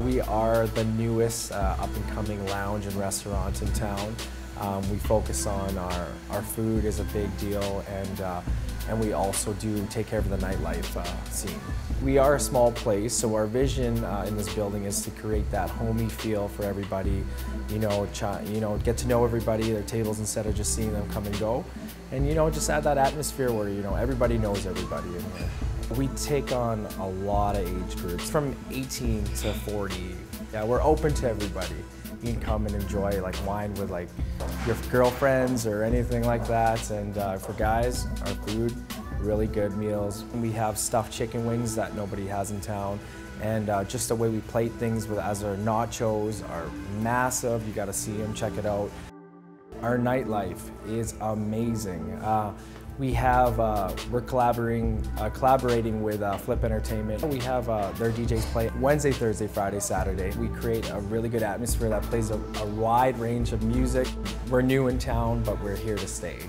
We are the newest uh, up-and-coming lounge and restaurant in town. Um, we focus on our, our food is a big deal and, uh, and we also do take care of the nightlife uh, scene. We are a small place, so our vision uh, in this building is to create that homey feel for everybody. You know, you know, get to know everybody, their tables instead of just seeing them come and go. And you know, just add that atmosphere where you know everybody knows everybody in here. We take on a lot of age groups, from 18 to 40. Yeah, we're open to everybody you can come and enjoy like wine with like your girlfriends or anything like that. And uh, for guys, our food, really good meals. We have stuffed chicken wings that nobody has in town. And uh, just the way we plate things with as our nachos are massive. You got to see them, check it out. Our nightlife is amazing. Uh, we have, uh, we're collaborating, uh, collaborating with uh, Flip Entertainment. We have uh, their DJs play Wednesday, Thursday, Friday, Saturday. We create a really good atmosphere that plays a, a wide range of music. We're new in town, but we're here to stay.